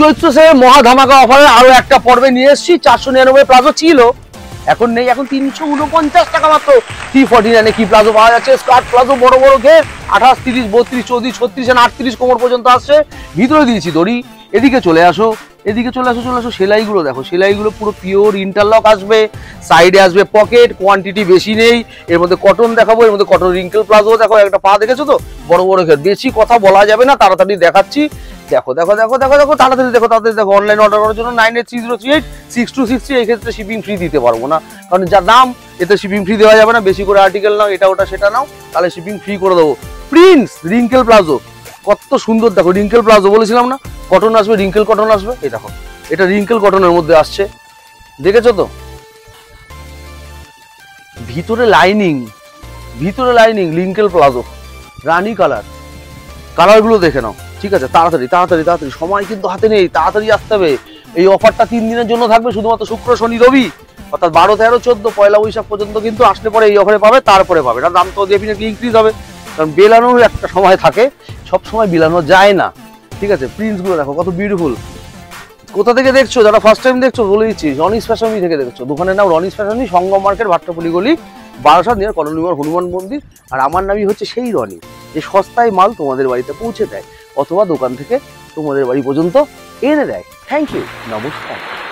চৈত্র সে মহা ধামাকা অফারে আরও একটা পর্বে নিয়ে এসেছি, চারশো নিরানব্বই প্লাজো ছিল। এখন নেই, এখন তিনশো উনপঞ্চাশ টাকা মাত্র। টি ফর্টি নাইনে কি প্লাজো পাওয়া যাচ্ছে? স্কার্ট প্লাজো, বড় বড় ঘের, আঠাশ, তিরিশ, বত্রিশ, চৌত্রিশ, ছত্রিশ আটত্রিশ কোমর পর্যন্ত আসছে। ভিতরে দিয়েছি দড়ি, এদিকে চলে আসো, এদিকে চলে আসো চলে আসো, সেলাইগুলো দেখো, সেলাইগুলো পুরো পিওর ইন্টারলক আসবে সাইডে আসবে পকেট কোয়ান্টিটি বেশি নেই, এর মধ্যে কটন দেখাবো, এর মধ্যে কটন রিঙ্কেল প্লাজো দেখো, একটা পা দেখেছ তো? বড় বড় ঘের, বেশি কথা বলা যাবে না, তাড়াতাড়ি দেখাচ্ছি। দেখো দেখো দেখো দেখো দেখো, তাড়াতাড়ি দেখো তাড়াতাড়ি দেখো অনলাইন অর্ডার করার জন্য nine eight three zero three eight six two six three এই ক্ষেত্রে শিপিং ফ্রি দিতে পারব না। কারণ যা দাম, এতে শিপিং ফ্রি দেওয়া যাবে না, বেশি করে আর্টিকেল নাও, এটা ওটা, সেটা নাও, তাহলে শিপিং ফ্রি করে দেবো। প্রিন্স রিঙ্কেল প্লাজো কত সুন্দর, দেখো রিঙ্কেল প্লাজো বলেছিলাম না? কটন আসবে রিঙ্কেল কটন আসবে, এই দেখো, এটা রিঙ্কেল কটনের মধ্যে আসছে। দেখেছ তো? ভিতরে লাইনিং ভিতরে লাইনিং লিঙ্কেল প্লাজো রানি কালার কালারগুলো দেখে নাও। ঠিক আছে? তাড়াতাড়ি তাড়াতাড়ি তাড়াতাড়ি। সময় কিন্তু হাতে নেই, তাড়াতাড়ি আসতে হবে। এই অফারটা তিন দিনের জন্য থাকবে, শুধুমাত্র শুক্র, শনি, রবি। অর্থাৎ বারো, তেরো, চোদ্দ, পয়লা বৈশাখ পর্যন্ত কিন্তু আসলে পরে এই অফারে পাবে, তারপরে পাবে। এটা দাম তো ডেফিনেটলি ইনক্রিজ হবে। কারণ বেলানোর একটা সময় থাকে, সব সময় বিলানো যায় না। ঠিক আছে? প্রিন্টসগুলো দেখো, কত বিউটিফুল কোথা থেকে দেখছ? যারা ফার্স্ট টাইম দেখছ, বলে দিচ্ছি, রনিস ফ্যাশনই থেকে দেখছ। দোকানের নাম রনিস ফ্যাশনই সঙ্গম মার্কেট ভাট্টাপল্লি গলি বারাসাত নিয়ে কলোনিমার হনুমান মন্দির। আর আমার নামই হচ্ছে সেই রনি। যে সস্তায় মাল তোমাদের বাড়িতে পৌঁছে দেয় অথবা দোকান থেকে তোমাদের বাড়ি পর্যন্ত এনে দেয়। থ্যাংক ইউ নমস্কার।